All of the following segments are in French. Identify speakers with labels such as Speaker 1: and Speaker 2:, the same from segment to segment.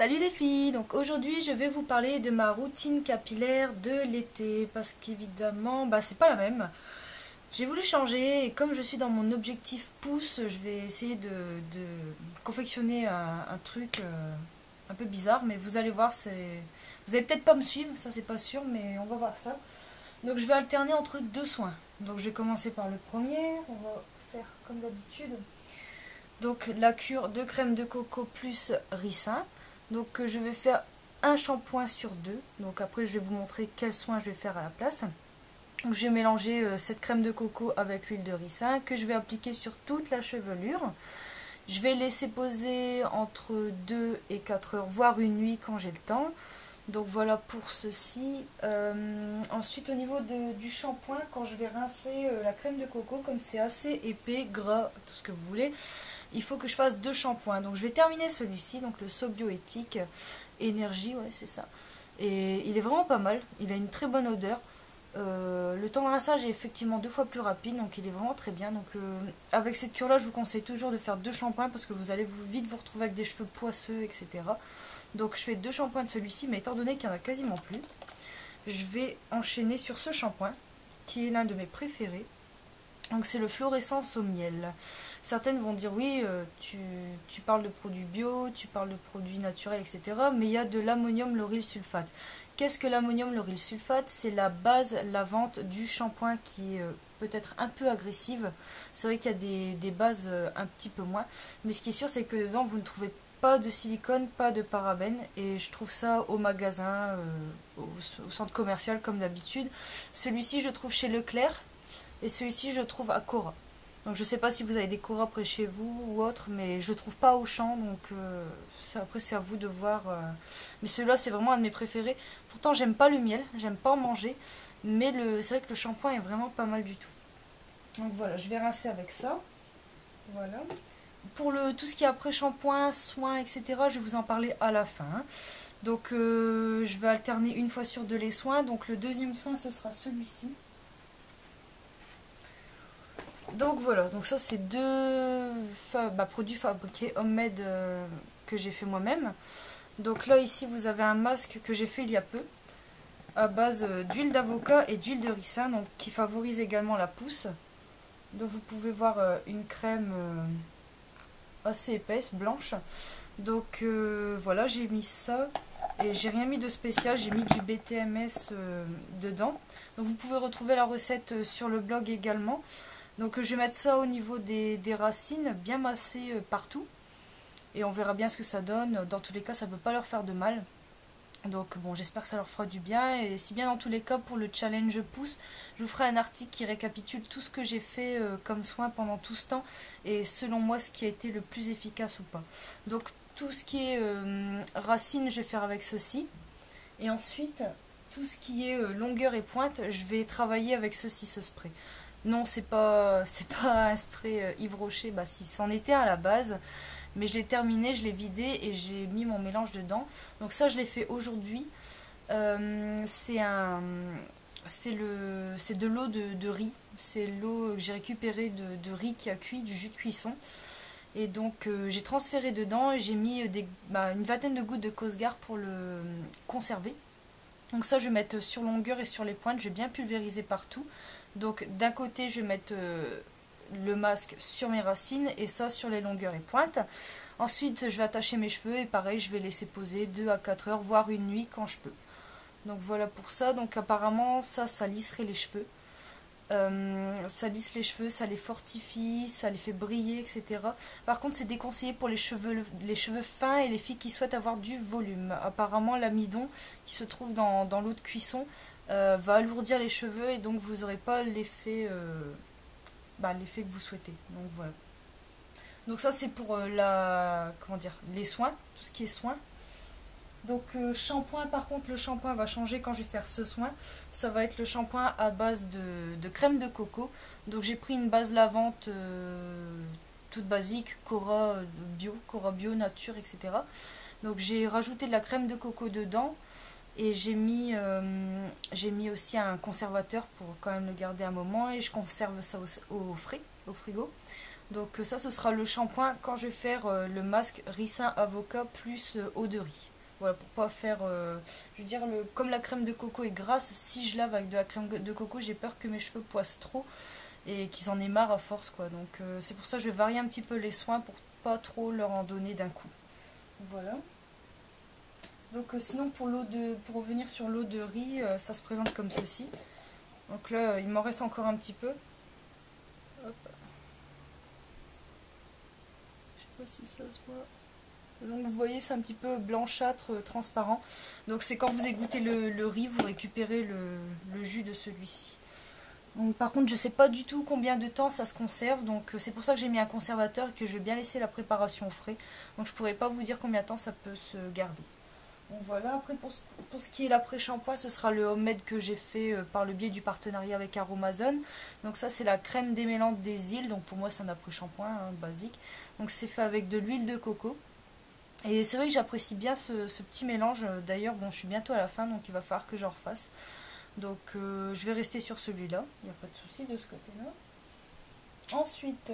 Speaker 1: Salut les filles, donc aujourd'hui je vais vous parler de ma routine capillaire de l'été parce qu'évidemment bah c'est pas la même. J'ai voulu changer et comme je suis dans mon objectif pouce, je vais essayer de, confectionner un, truc euh, un peu bizarre mais vous allez voir, c'est vous allez peut-être pas me suivre, ça c'est pas sûr mais on va voir ça. Donc je vais alterner entre deux soins. Donc je vais commencer par le premier, on va faire comme d'habitude. Donc la cure de crème de coco plus ricin. Donc euh, je vais faire un shampoing sur deux. Donc après je vais vous montrer quel soin je vais faire à la place. Donc je vais mélanger euh, cette crème de coco avec l'huile de ricin que je vais appliquer sur toute la chevelure. Je vais laisser poser entre 2 et 4 heures, voire une nuit quand j'ai le temps. Donc voilà pour ceci. Euh, ensuite au niveau du shampoing, quand je vais rincer la crème de coco, comme c'est assez épais, gras, tout ce que vous voulez, il faut que je fasse deux shampoings. Donc je vais terminer celui-ci, donc le Sobioéthique Énergie, ouais c'est ça. Et il est vraiment pas mal, il a une très bonne odeur. Euh, le temps de rinçage est effectivement deux fois plus rapide, donc il est vraiment très bien. Donc euh, avec cette cure-là, je vous conseille toujours de faire deux shampoings parce que vous allez vite vous retrouver avec des cheveux poisseux, etc. Donc je fais deux shampoings de celui-ci, mais étant donné qu'il n'y en a quasiment plus, je vais enchaîner sur ce shampoing qui est l'un de mes préférés. Donc c'est le fluorescence au miel. Certaines vont dire oui, euh, tu, parles de produits bio, tu parles de produits naturels, etc. Mais il y a de l'ammonium lauryl sulfate. Qu'est-ce que l'ammonium lauryl sulfate? C'est la base, la vente du shampoing qui est euh, peut-être un peu agressive. C'est vrai qu'il y a des, bases euh, un petit peu moins. Mais ce qui est sûr, c'est que dedans, vous ne trouvez pas de silicone, pas de parabènes. Et je trouve ça au magasin, au centre commercial comme d'habitude. Celui-ci, je trouve chez Leclerc et celui-ci, je trouve à Cora. Donc je sais pas si vous avez des Cora près chez vous ou autre, mais je trouve pas au champ, donc euh, après c'est à vous de voir. Euh. Mais celui-là c'est vraiment un de mes préférés. Pourtant j'aime pas le miel, j'aime pas en manger, mais c'est vrai que le shampoing est vraiment pas mal du tout. Donc voilà, je vais rincer avec ça. Voilà. Pour le, tout ce qui est après shampoing, soins, etc., je vais vous en parler à la fin. Donc euh, je vais alterner une fois sur deux les soins. Donc le deuxième soin ce sera celui-ci. Donc voilà, donc ça c'est deux bah, produits fabriqués homemade euh, que j'ai fait moi-même. Donc là ici vous avez un masque que j'ai fait il y a peu à base euh, d'huile d'avocat et d'huile de ricin qui favorise également la pousse. Donc vous pouvez voir euh, une crème assez épaisse, blanche. Donc voilà, j'ai mis ça et j'ai rien mis de spécial, j'ai mis du BTMS dedans. Donc vous pouvez retrouver la recette sur le blog également. Donc je vais mettre ça au niveau des, racines, bien massées euh, partout. Et on verra bien ce que ça donne. Dans tous les cas, ça ne peut pas leur faire de mal. Donc bon, j'espère que ça leur fera du bien. Et si bien dans tous les cas, pour le challenge pouce, je vous ferai un article qui récapitule tout ce que j'ai fait euh, comme soin pendant tout ce temps. Et selon moi, ce qui a été le plus efficace ou pas. Donc tout ce qui est euh, racines, je vais faire avec ceci. Et ensuite, tout ce qui est longueur et pointe, je vais travailler avec ceci, ce spray. Non, c'est pas, c'est pas un spray euh, Yves Rocher, bah si, c'en était à la base. Mais j'ai terminé, je l'ai vidé et j'ai mis mon mélange dedans. Donc ça, je l'ai fait aujourd'hui. Euh, c'est un, c'est le, c'est de l'eau de, riz. C'est l'eau que j'ai récupérée de, riz qui a cuit, du jus de cuisson. Et donc euh, j'ai transféré dedans et j'ai mis bah, une vingtaine de gouttes de Cosgar pour le conserver. Donc ça je vais mettre sur longueur et sur les pointes, je vais bien pulvériser partout. Donc d'un côté je vais mettre euh, le masque sur mes racines et ça sur les longueurs et pointes. Ensuite je vais attacher mes cheveux et pareil je vais laisser poser 2 à 4 heures voire une nuit quand je peux. Donc voilà pour ça. Donc apparemment ça ça lisserait les cheveux. Euh, ça lisse les cheveux, ça les fortifie, ça les fait briller, etc. Par contre, c'est déconseillé pour les cheveux, fins et les filles qui souhaitent avoir du volume. Apparemment, l'amidon qui se trouve dans, l'eau de cuisson euh, va alourdir les cheveux et donc vous n'aurez pas l'effet euh, bah, l'effet que vous souhaitez. Donc. Donc ça, c'est pour la comment dire les soins, tout ce qui est soins. Donc euh, shampoing, par contre, le shampoing va changer quand je vais faire ce soin. Ça va être le shampoing à base de, crème de coco. Donc j'ai pris une base lavante euh, toute basique, Cora euh, Bio, Cora Bio, Nature, etc. Donc j'ai rajouté de la crème de coco dedans. Et j'ai mis, aussi un conservateur pour quand même le garder un moment. Et je conserve ça au, au frigo. Donc ça, ce sera le shampoing quand je vais faire le masque ricin avocat plus eau de riz. Voilà, pour pas faire, je veux dire, comme la crème de coco est grasse, si je lave avec de la crème de coco, j'ai peur que mes cheveux poissent trop et qu'ils en aient marre à force, quoi. Donc c'est pour ça que je vais varier un petit peu les soins pour pas trop leur en donner d'un coup. Voilà. Donc sinon pour l'eau de pour revenir sur l'eau de riz, ça se présente comme ceci. Donc là, il m'en reste encore un petit peu. Hop. Je sais pas si ça se voit. Donc vous voyez, c'est un petit peu blanchâtre, euh, transparent. Donc c'est quand vous égouttez le, le, riz, vous récupérez le, jus de celui-ci. par contre, je ne sais pas du tout combien de temps ça se conserve. Donc euh, c'est pour ça que j'ai mis un conservateur et que je vais bien laisser la préparation au frais. Donc je ne pourrais pas vous dire combien de temps ça peut se garder voilà, après pour ce, qui est l'après-shampoing, ce sera le homemade que j'ai fait euh, par le biais du partenariat avec Aromazone. Donc ça c'est la crème démêlante des îles, donc pour moi c'est un après-shampoing hein, basique. Donc c'est fait avec de l'huile de coco. Et c'est vrai que j'apprécie bien ce, petit mélange. D'ailleurs, bon, je suis bientôt à la fin, donc il va falloir que j'en refasse. Donc euh, je vais rester sur celui-là, il n'y a pas de souci de ce côté-là. Ensuite,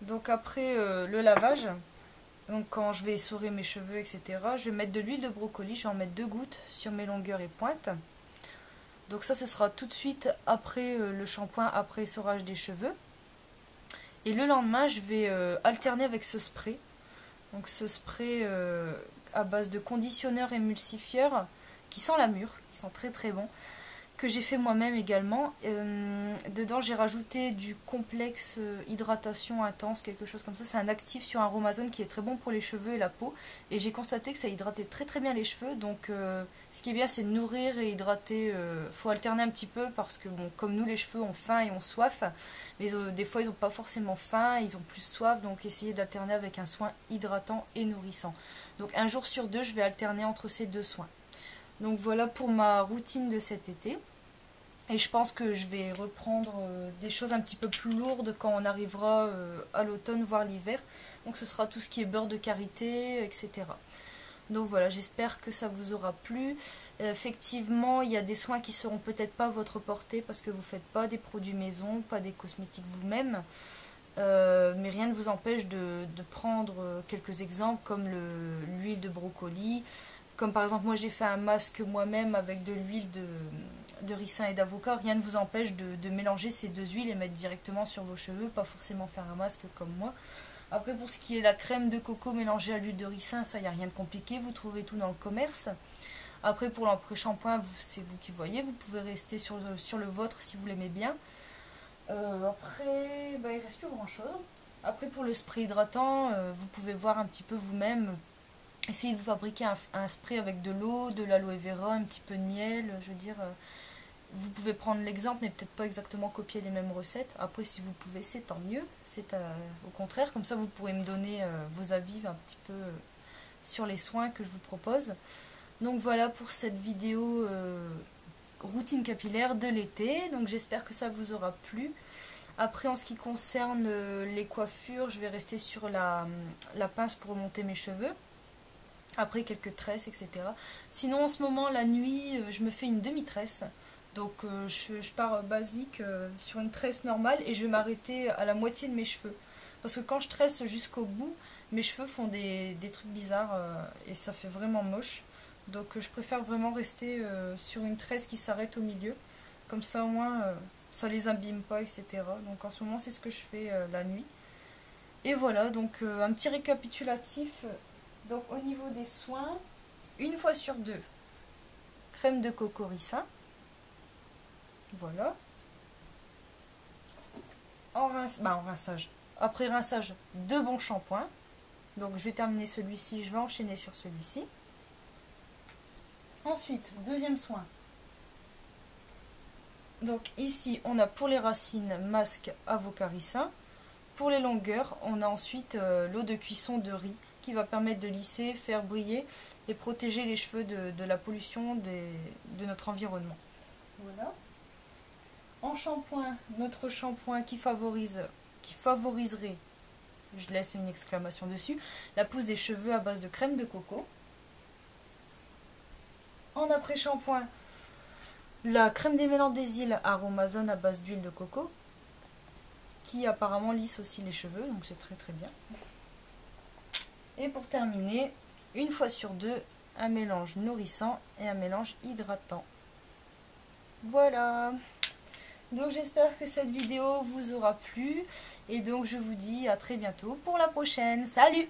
Speaker 1: donc après euh, le lavage, donc quand je vais essorer mes cheveux, etc., je vais mettre de l'huile de brocoli, je vais en mettre deux gouttes sur mes longueurs et pointes. Donc ça, ce sera tout de suite après euh, le shampoing, après essorage des cheveux. Et le lendemain, je vais alterner avec ce spray. Donc ce spray euh, à base de conditionneur émulsifieur qui sent la mûre, qui sent très très bon que j'ai fait moi-même également. Euh, dedans, j'ai rajouté du complexe euh, hydratation intense, quelque chose comme ça. C'est un actif sur un Aromazone qui est très bon pour les cheveux et la peau. Et j'ai constaté que ça hydratait très très bien les cheveux. Donc, euh, ce qui est bien, c'est nourrir et hydrater. Il faut alterner un petit peu parce que, bon, comme nous, les cheveux ont faim et ont soif. Mais des fois, ils n'ont pas forcément faim, ils ont plus soif. Donc, essayez d'alterner avec un soin hydratant et nourrissant. Donc, un jour sur deux, je vais alterner entre ces deux soins. Donc voilà pour ma routine de cet été. Et je pense que je vais reprendre euh, des choses un petit peu plus lourdes quand on arrivera euh, à l'automne, voire l'hiver. Donc ce sera tout ce qui est beurre de karité, etc. Donc voilà, j'espère que ça vous aura plu. effectivement, il y a des soins qui seront peut-être pas à votre portée parce que vous ne faites pas des produits maison, pas des cosmétiques vous-même. Euh, mais rien ne vous empêche de prendre quelques exemples comme l'huile de brocoli, comme par exemple, moi j'ai fait un masque moi-même avec de l'huile de, ricin et d'avocat. Rien ne vous empêche de, mélanger ces deux huiles et mettre directement sur vos cheveux, pas forcément faire un masque comme moi. Après, pour ce qui est la crème de coco mélangée à l'huile de ricin, ça, il n'y a rien de compliqué. Vous trouvez tout dans le commerce. Après, pour l'après-shampoing, c'est vous qui voyez. Vous pouvez rester sur le, vôtre si vous l'aimez bien. Euh, après, bah, il ne reste plus grand-chose. Après, pour le spray hydratant, euh, vous pouvez voir un petit peu vous-même essayez de vous fabriquer un, spray avec de l'eau, de l'aloe vera, un petit peu de miel, je veux dire, euh, vous pouvez prendre l'exemple, mais peut-être pas exactement copier les mêmes recettes. Après, si vous pouvez, c'est tant mieux. C'est euh, au contraire, comme ça, vous pourrez me donner euh, vos avis un petit peu sur les soins que je vous propose. Donc voilà pour cette vidéo routine capillaire de l'été. Donc j'espère que ça vous aura plu. Après, en ce qui concerne les coiffures, je vais rester sur la, la pince pour remonter mes cheveux. Après quelques tresses, etc. Sinon en ce moment la nuit euh, je me fais une demi-tresse. Donc euh, je, pars basique euh, sur une tresse normale et je vais m'arrêter à la moitié de mes cheveux. Parce que quand je tresse jusqu'au bout, mes cheveux font des, trucs bizarres et ça fait vraiment moche. Donc je préfère vraiment rester sur une tresse qui s'arrête au milieu. Comme ça au moins ça les abîme pas, etc. Donc en ce moment c'est ce que je fais la nuit. Et voilà, donc un petit récapitulatif donc au niveau des soins, une fois sur deux, crème de coco ricin. Voilà. En, bah, en rinçage. Après rinçage, deux bons shampoings. Donc je vais terminer celui-ci, je vais enchaîner sur celui-ci. Ensuite, deuxième soin. Donc ici, on a pour les racines masque avocat ricin. Pour les longueurs, on a ensuite euh, l'eau de cuisson de riz qui va permettre de lisser, faire briller et protéger les cheveux de, la pollution de notre environnement. Voilà. En shampoing, notre shampoing qui favorise, qui favoriserait, je laisse une exclamation dessus, la pousse des cheveux à base de crème de coco. En après-shampoing, la crème démêlante des îles Aromazone à base d'huile de coco. qui apparemment lisse aussi les cheveux, donc c'est très très bien. Et pour terminer, une fois sur deux, un mélange nourrissant et un mélange hydratant. Voilà donc j'espère que cette vidéo vous aura plu et donc je vous dis à très bientôt pour la prochaine. Salut